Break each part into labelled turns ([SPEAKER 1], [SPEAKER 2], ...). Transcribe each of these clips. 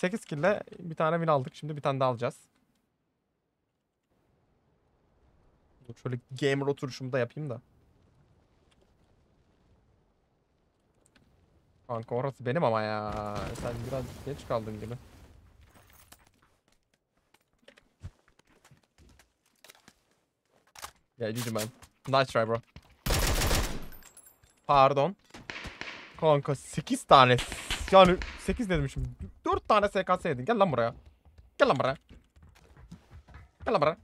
[SPEAKER 1] 8 kill'le bir tane win aldık. Şimdi bir tane daha alacağız. Şöyle gamer oturuşumu da yapayım da. Kanka orası benim ama ya. Sen biraz geç kaldın gibi. Yeah, GG man. Nice try bro. Pardon. Kanka 8 tane. Yani 8 dedim şimdi. 4 tane SKS yedin. Gel lan buraya. Gel lan buraya. Gel lan buraya.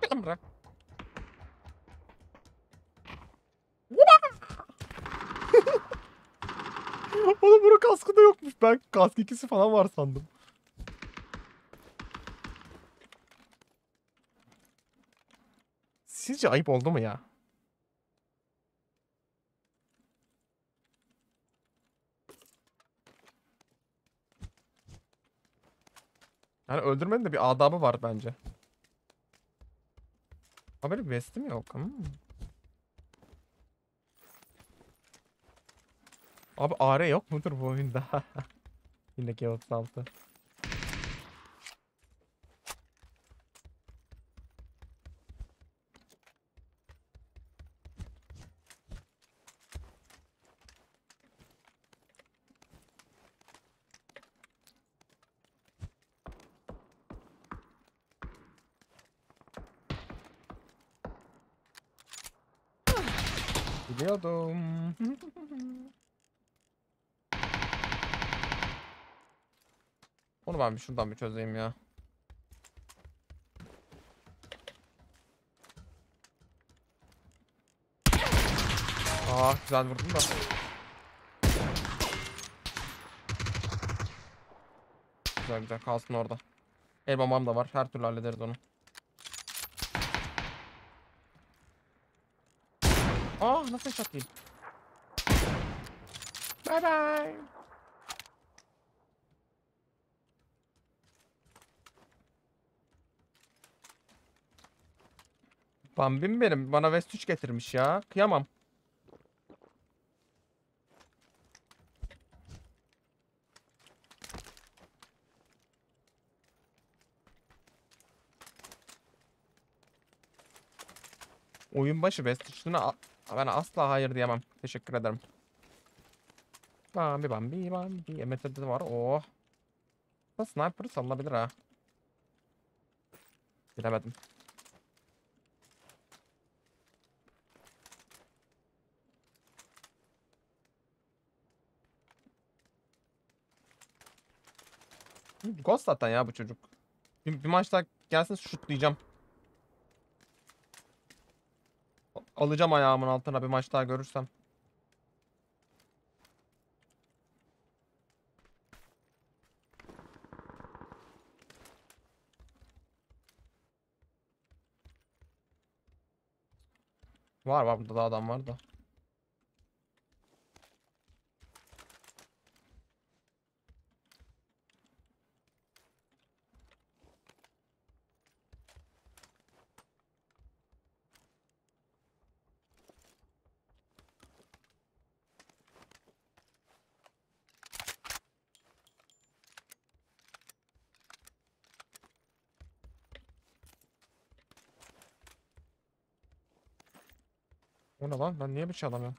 [SPEAKER 1] Gel lan buraya. Oğlum bunun kaskı da yokmuş. Ben kask ikisi falan var sandım. Sizce ayıp oldu mu ya? Yani öldürmenin de bir adabı var bence. Ha benim vestim yok. Hmm. Abi AR yok mudur bu oyunda? Yine G36. Bir şuradan bir çözeyim ya. Aa güzel vurdum da. Güzel güzel kalsın orada. El bombam da var. Her türlü hallederiz onu. Aa nasıl shot değil? Bye bye. Bambim benim. Bana Vest 3 getirmiş ya. Kıyamam. Oyun başı Vest 3'üne a- ben asla hayır diyemem. Teşekkür ederim. Bambi bambi bambi. MT'de de var. Oh. Sniper sallanabilir ha. Bilemedim. Ghost zaten ya bu çocuk. Bir, bir maç daha gelsin şutlayacağım. Alacağım ayağımın altına bir maç daha görürsem. Var var burada da adam var da. O ne lan? Ben niye bir şey alamıyorum?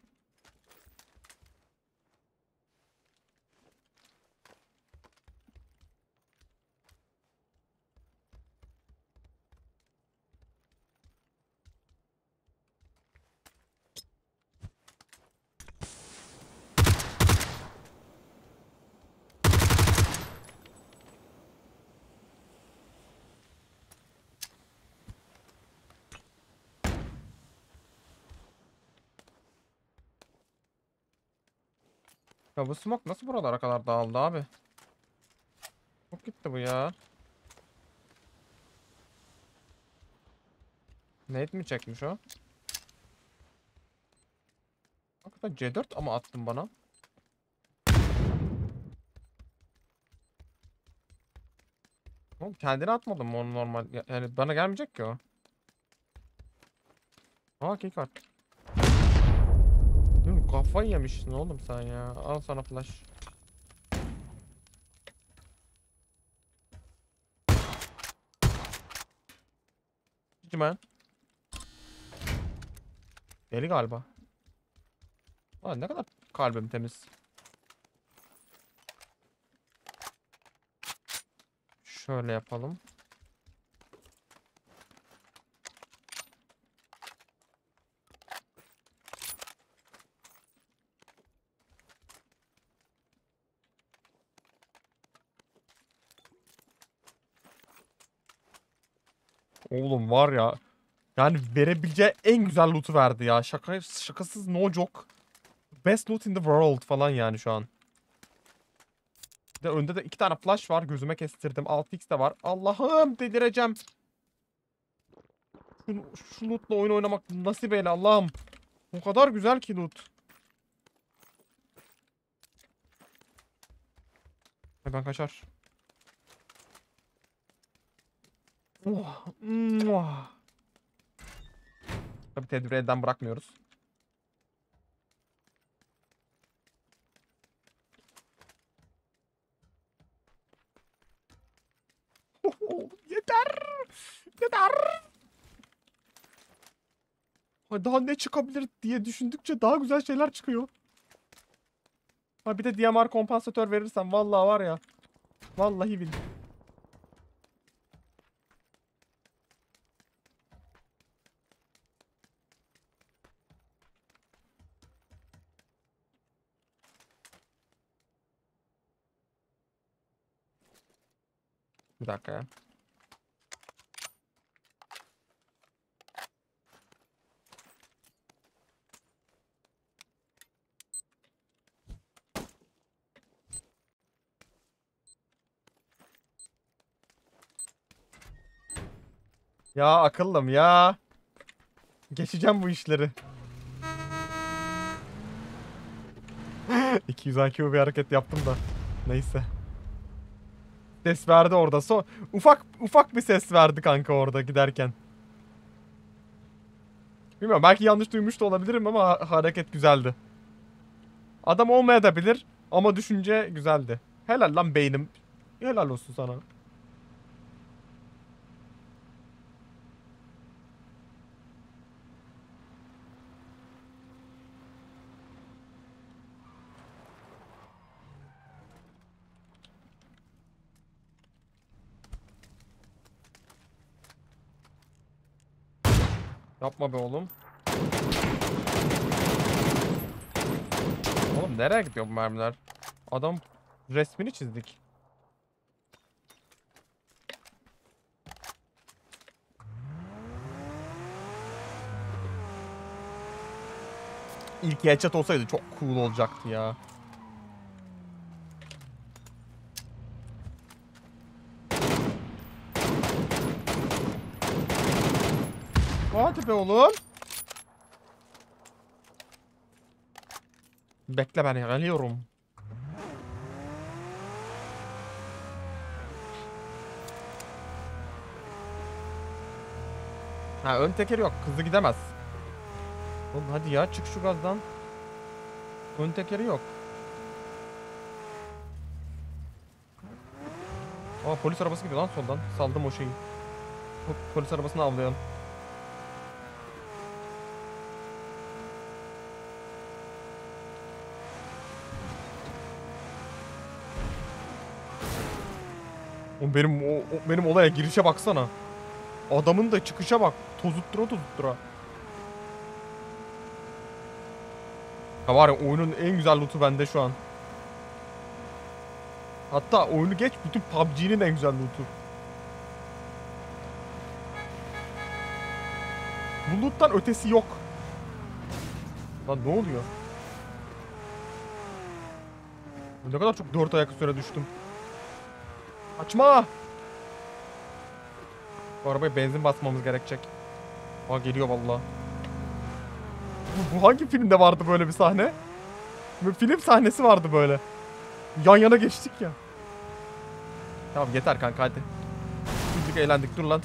[SPEAKER 1] Ya bu smoke nasıl buralara kadar dağıldı abi? Çok gitti bu ya. Nate mi çekmiş o? Hakikaten C4 ama attın bana. Oğlum kendine atmadın mı onu normal? Ya- Yani bana gelmeyecek ki o. Aa. Değil mi? Kafayı yemişsin oğlum sen ya. Al sana flash. Cimen. Deli galiba. Lan ne kadar kalbim temiz. Şöyle yapalım. Oğlum var ya. Yani verebileceği en güzel loot'u verdi ya. Şaka, şakasız no joke. Best loot in the world falan yani şu an. De önde de iki tane flash var. Gözüme kestirdim. 6x de var. Allah'ım delireceğim. Şu, şu loot'la oyun oynamak nasip eyle Allah'ım. O kadar güzel ki loot. Hemen kaçar. Oh, muah. Tabii tedbiri elden bırakmıyoruz. Yeter. Yeter. Daha ne çıkabilir diye düşündükçe daha güzel şeyler çıkıyor. Ha bir de DMR kompansatör verirsen vallahi var ya. Vallahi bil. Bir dakika ya. Ya akıllım ya. Geçeceğim bu işleri. 200 IQ bir hareket yaptım da. Neyse. Ses verdi orada. So ufak ufak bir ses verdi kanka orada giderken. Bilmiyorum belki yanlış duymuş da olabilirim ama ha- hareket güzeldi. Adam olmayabilir ama düşünce güzeldi. Helal lan beynim. Helal olsun sana. Yapma be oğlum. Oğlum nereye gidiyor bu mermiler? Adam resmini çizdik. İlk headshot olsaydı çok cool olacaktı ya. Hadi be oğlum. Bekle beni geliyorum. Ha ön tekeri yok. Hızlı gidemez. Oğlum hadi ya çık şu gazdan. Ön tekeri yok. Aa polis arabası gidiyor lan soldan. Saldım o şeyi. Po- Polis arabasını avlayalım. Oğlum benim o, o- benim olaya girişe baksana. Adamın da çıkışa bak. Tozuttura tozuttura. Ha var ya oyunun en güzel loot'u bende şu an. Hatta oyunu geç bütün PUBG'nin en güzel loot'u. Bu loot'tan ötesi yok. Lan ne oluyor? Ne kadar çok dört ayak üstüne düştüm. Açma! Bu arabaya benzin basmamız gerekecek. Aa geliyor valla. Bu, bu hangi filmde vardı böyle bir sahne? Bir film sahnesi vardı böyle. Yan yana geçtik ya. Tamam yeter kanka hadi. Güldük eğlendik dur lan.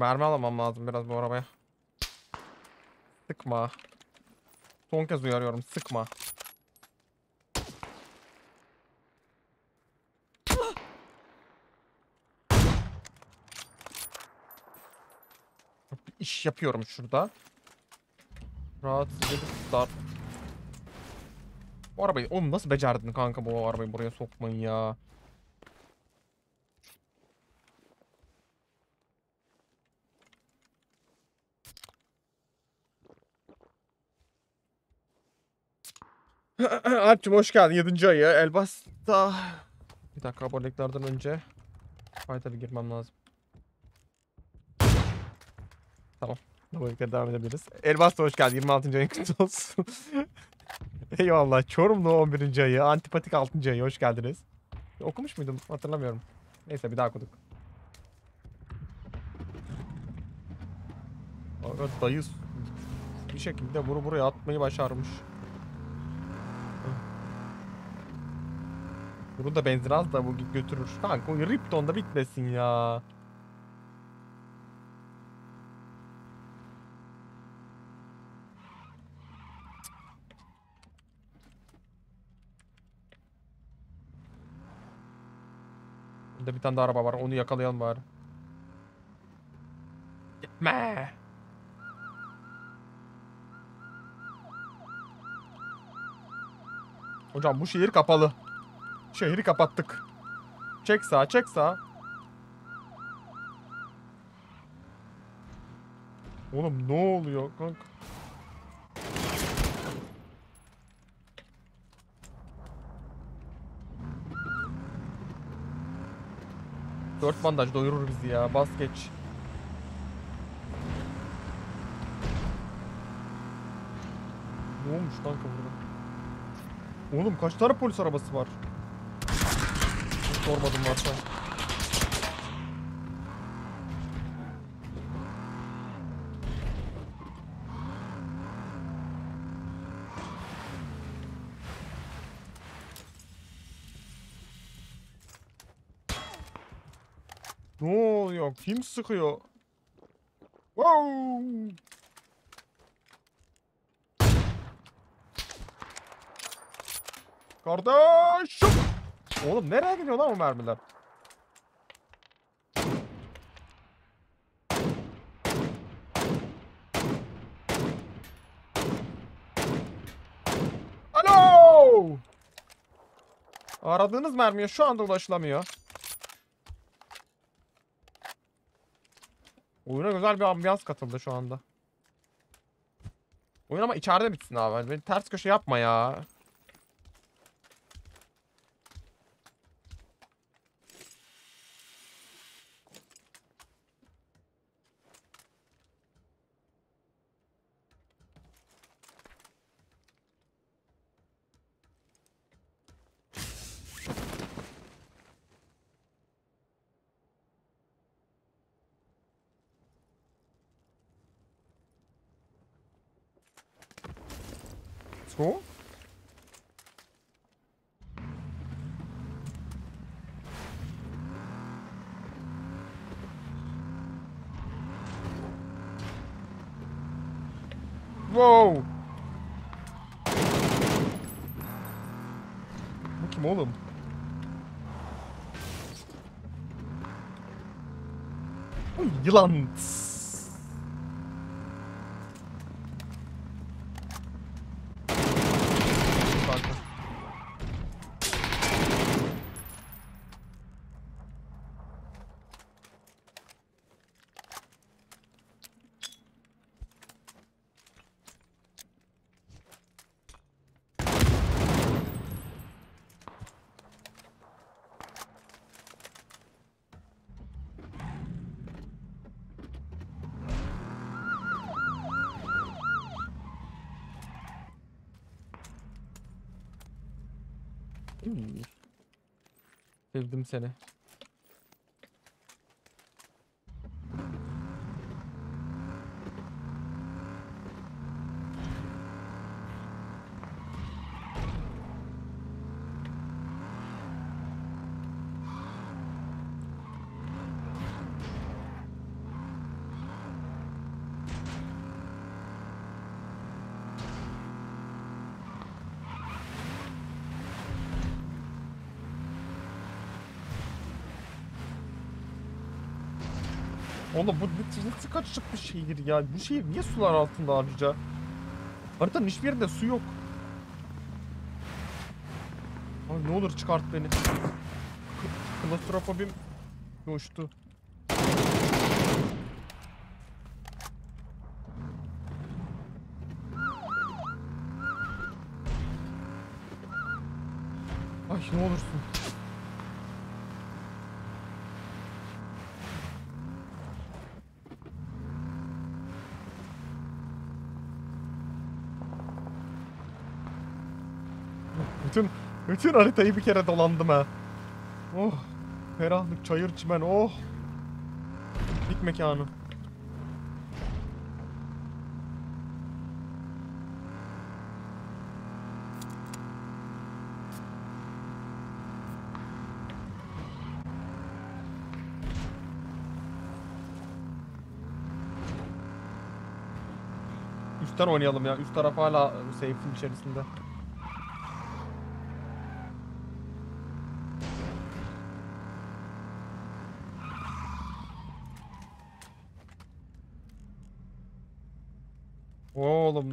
[SPEAKER 1] Mermi alamam lazım biraz bu arabaya. Sıkma. Son kez uyarıyorum sıkma. Bir iş yapıyorum şurada. Rahatsız edip tutar. Bu arabayı oğlum nasıl becerdin kanka bu arabayı buraya sokmayı ya. Alp'cim hoş geldin. 7. ayı. Elbas'ta Bir dakika aboneliklerden önce Fight'a girmem lazım. Tamam. Aboneliklere devam edebiliriz. Elbas'ta hoş geldin. 26. ayın kutlu olsun. Eyvallah. Çorumlu 11. ayı Antipatik 6. ayı. Hoş geldiniz. Okumuş muydum? Hatırlamıyorum. Neyse bir daha okuduk. Aga dayı bir şekilde bunu buraya atmayı başarmış Bunun da benzin az da bu götürür. Kanka o Ripton da bitmesin ya. Burada bir tane daha araba var. Onu yakalayalım bari. Gitme. Hocam bu şehir kapalı. Şehri kapattık. Çek sağa, çek sağa. Oğlum ne oluyor kanka? Dört bandaj doyurur bizi ya. Bas geç. Ne olmuş kanka burada? Oğlum kaç tane polis arabası var? Sormadım varsa. Ne oluyor? Kim sıkıyor? Wow! Kardeşim! Oğlum nereye gidiyor lan o mermiler? Alo! Aradığınız mermiye şu anda ulaşılamıyor. Oyuna güzel bir ambiyans katıldı şu anda. Oyun ama içeride bitsin abi. Beni ters köşe yapma ya. So? Wow. Kim oğlum? Yılan. Hmm. Sevdim seni. Oğlum bu ne- nasıl kaçacak bir şehir ya? Bu şehir niye sular altında ayrıca? Haritanın hiçbir yerinde su yok. Ay ne olur çıkart beni. Klostrofobim coştu. Ay ne olursun. Bütün bütün haritayı bir kere dolandım ha. Oh. Ferahlık, çayır, çimen. Oh. Dik mekanı. Üstten oynayalım ya. Üst taraf hala safe'in içerisinde.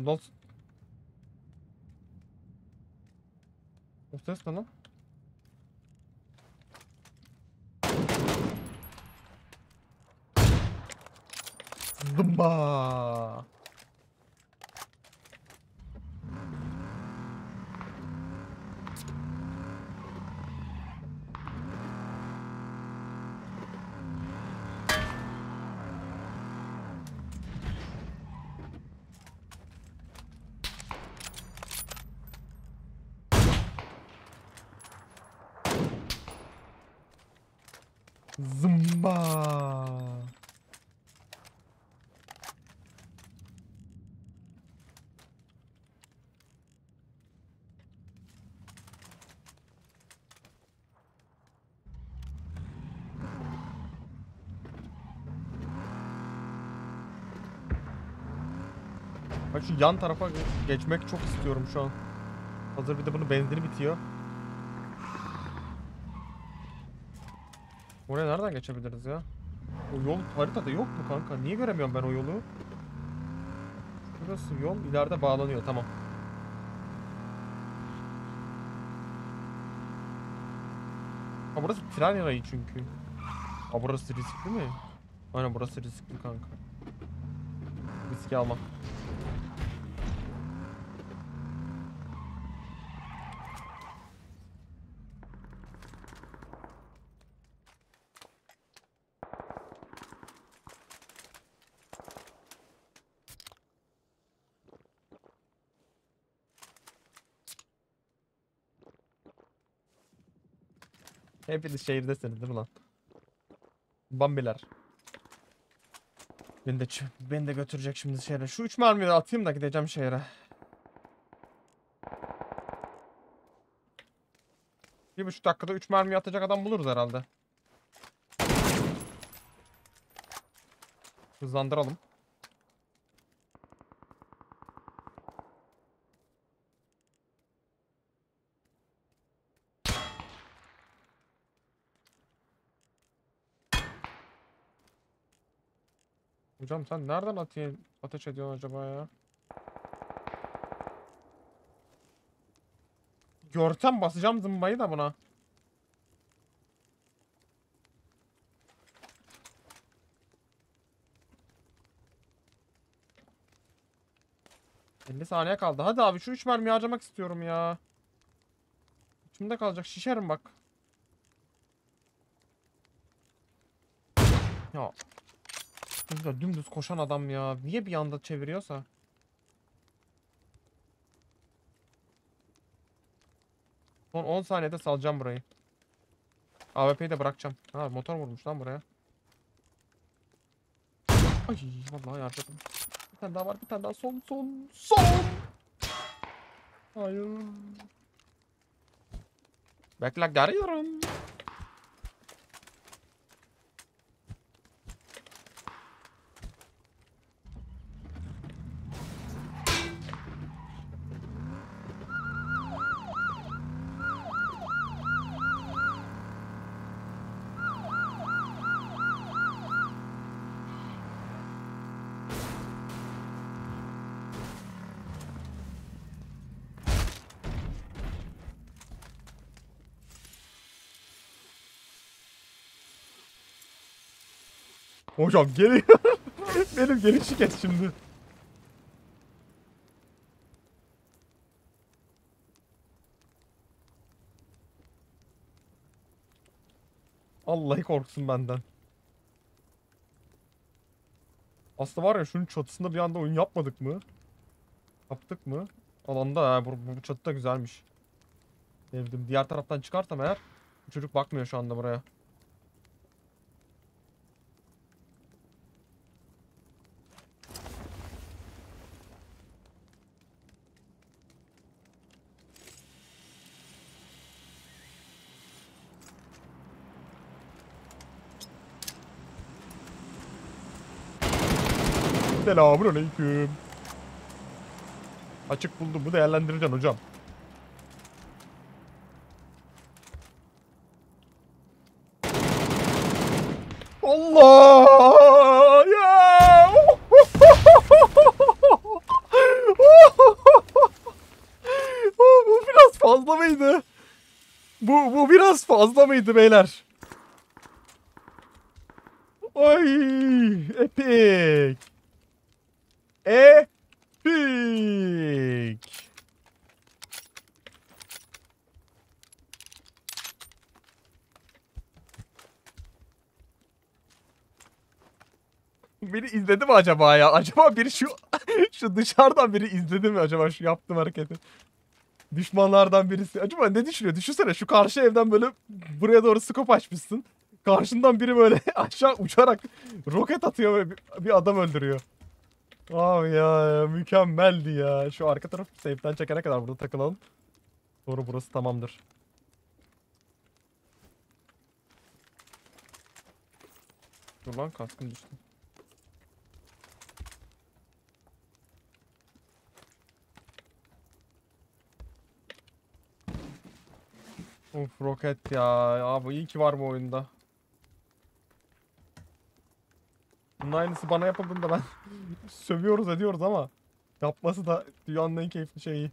[SPEAKER 1] Oğlum nasıl? O ses ne Zımba. Ben şu yan tarafa ge- geçmek çok istiyorum şu an. Hazır bir de bunun benzini bitiyor. Oraya nereden geçebiliriz ya? O yol haritada yok mu kanka? Niye göremiyorum ben o yolu? Burası yol ileride bağlanıyor tamam. Ha burası tren rayı çünkü. Ha burası riskli mi? Aynen burası riskli kanka. Riski almam. Hepiniz şehirdesiniz değil mi lan? Bambiler. Beni de, beni de götürecek şimdi şehre. Şu üç mermiyi atayım da gideceğim şehre. Bir buçuk dakikada üç mermi atacak adam buluruz herhalde. Hızlandıralım. Hocam sen nereden atayım, ateş ediyorsun acaba ya? Görsem basacağım zımbayı da buna. ...50 saniye kaldı. Hadi abi şu 3 mermiyi harcamak istiyorum ya. İçimde kalacak. Şişerim bak. Ya. Güzel dümdüz koşan adam ya. Niye bir anda çeviriyorsa? Son 10 saniyede salacağım burayı. AWP'yi de bırakacağım. Ha motor vurmuş lan buraya. Ay vallahi harcadım. Bir tane daha var bir tane daha son son son. Hayır. Bekle geliyorum. Hocam geliyor. Benim gelişi kes şimdi. Vallahi korksun benden. Aslında var ya şunun çatısında bir anda oyun yapmadık mı? Yaptık mı? Alanda ha bu, bu çatı da güzelmiş. Sevdim. Diğer taraftan çıkarsam eğer çocuk bakmıyor şu anda buraya. Selamun aleyküm. Açık buldum mu değerlendireceksin hocam. Allah ya. bu biraz fazla mıydı? Bu bu biraz fazla mıydı beyler? Ay epic. Epic. Biri izledi mi acaba ya? Acaba biri şu şu dışarıdan biri izledi mi acaba şu yaptığım hareketi? Düşmanlardan birisi. Acaba ne düşünüyor? Düşünsene şu karşı evden böyle buraya doğru skop açmışsın. Karşından biri böyle aşağı uçarak roket atıyor ve bir, adam öldürüyor. Abi ya mükemmeldi ya. Şu arka taraf safe'den çekene kadar burada takılalım. Doğru burası tamamdır. Dur lan kaskım düştü. Of roket ya. Abi iyi ki var bu oyunda. Bunun aynısı bana yapıldığında ben sövüyoruz ediyoruz ama yapması da dünyanın en keyifli şeyi.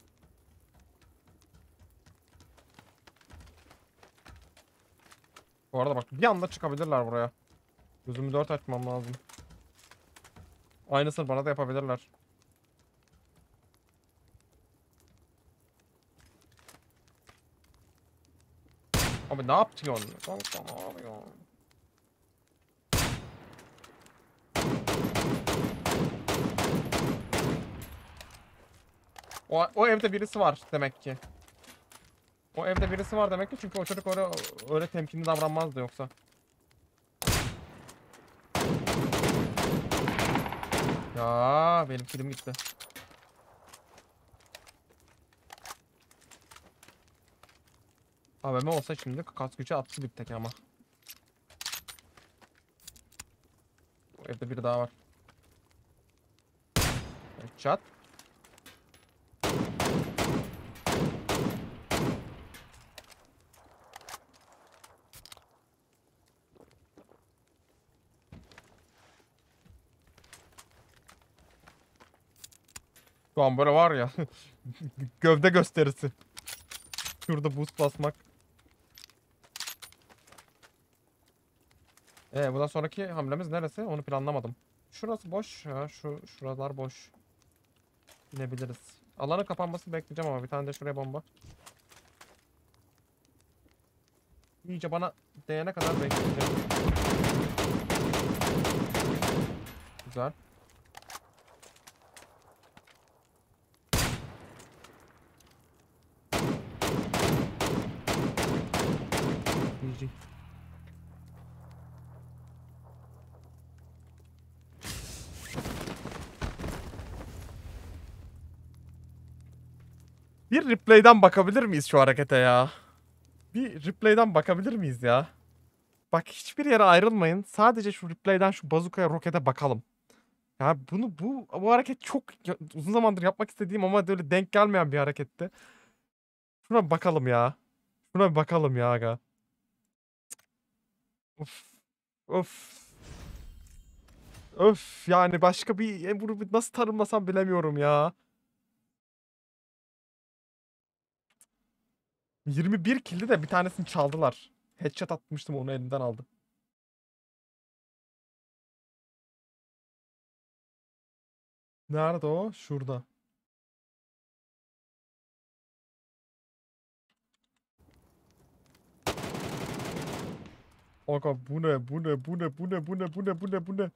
[SPEAKER 1] Bu arada bak bir anda çıkabilirler buraya. Gözümü dört açmam lazım. Aynısını bana da yapabilirler. Abi ne yapıyorsun? Kanka ne yapıyorsun? O, o evde birisi var demek ki. O evde birisi var demek ki çünkü o çocuk öyle, öyle temkinli davranmazdı yoksa. Ya benim kilim gitti. AVM olsa şimdi kas gücü attı bir tek ama. Bu evde biri daha var. Çat. Şu an böyle var ya. gövde gösterisi. Şurada boost basmak. Ee, bundan sonraki hamlemiz neresi? Onu planlamadım. Şurası boş ya. Şu şuralar boş. İnebiliriz. Alanın kapanmasını bekleyeceğim ama bir tane de şuraya bomba. İyice bana değene kadar bekleyeceğim. Güzel. GG. Bir replay'den bakabilir miyiz şu harekete ya? Bir replay'den bakabilir miyiz ya? Bak hiçbir yere ayrılmayın. Sadece şu replay'den şu bazukaya rokete bakalım. Ya bunu bu bu hareket çok uzun zamandır yapmak istediğim ama böyle denk gelmeyen bir hareketti. Şuna bir bakalım ya. Şuna bir bakalım ya aga. Of. Of. Öf yani başka bir e, bunu nasıl tanımlasam bilemiyorum ya. 21 kildi de bir tanesini çaldılar. Headshot atmıştım onu elinden aldı. Nerede o? Şurada. Aga bu ne? Bu ne? Bu ne? Bu ne? Bu ne? Bu ne? Bu ne? Bu ne?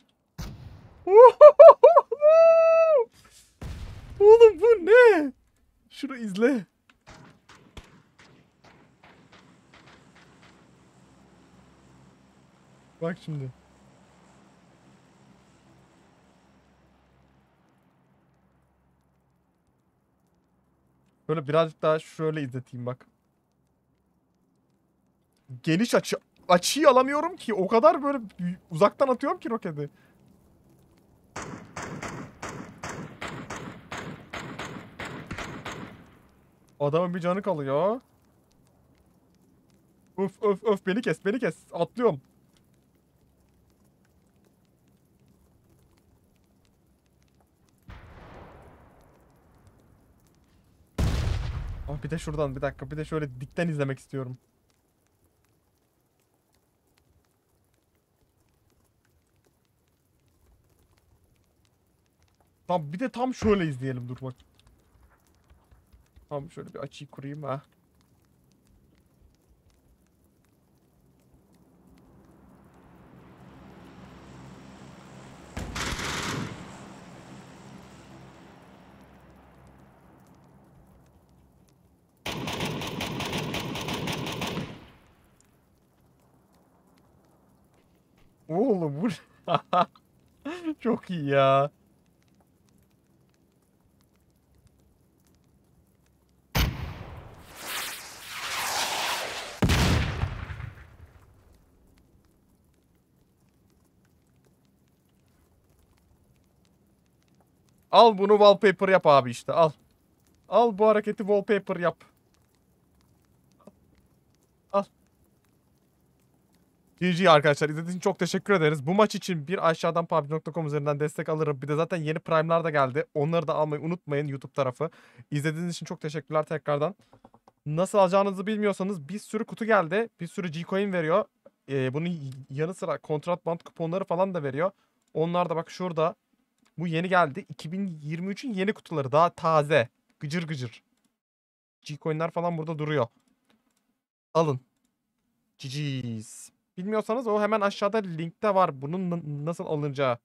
[SPEAKER 1] Oğlum bu ne? Şunu izle. Bak şimdi. Böyle birazcık daha şöyle izleteyim bak. Geniş açı açıyı alamıyorum ki. O kadar böyle uzaktan atıyorum ki roketi. Adamın bir canı kalıyor. Öf öf öf beni kes beni kes. Atlıyorum. Ah bir de şuradan bir dakika bir de şöyle dikten izlemek istiyorum. Tam bir de tam şöyle izleyelim dur bak. Tam şöyle bir açıyı kurayım ha. Oğlum bu İyi ya. Al bunu wallpaper yap abi işte al. Al bu hareketi wallpaper yap. GG arkadaşlar izlediğiniz için çok teşekkür ederiz. Bu maç için bir aşağıdan pubg.com üzerinden destek alırım. Bir de zaten yeni prime'lar da geldi. Onları da almayı unutmayın YouTube tarafı. İzlediğiniz için çok teşekkürler tekrardan. Nasıl alacağınızı bilmiyorsanız bir sürü kutu geldi. Bir sürü G-Coin veriyor. Ee, bunun yanı sıra kontrat band kuponları falan da veriyor. Onlar da bak şurada. Bu yeni geldi. 2023'ün yeni kutuları. Daha taze. Gıcır gıcır. G-Coin'ler falan burada duruyor. Alın. GG's. Bilmiyorsanız o hemen aşağıda linkte var. Bunun nasıl alınacağı.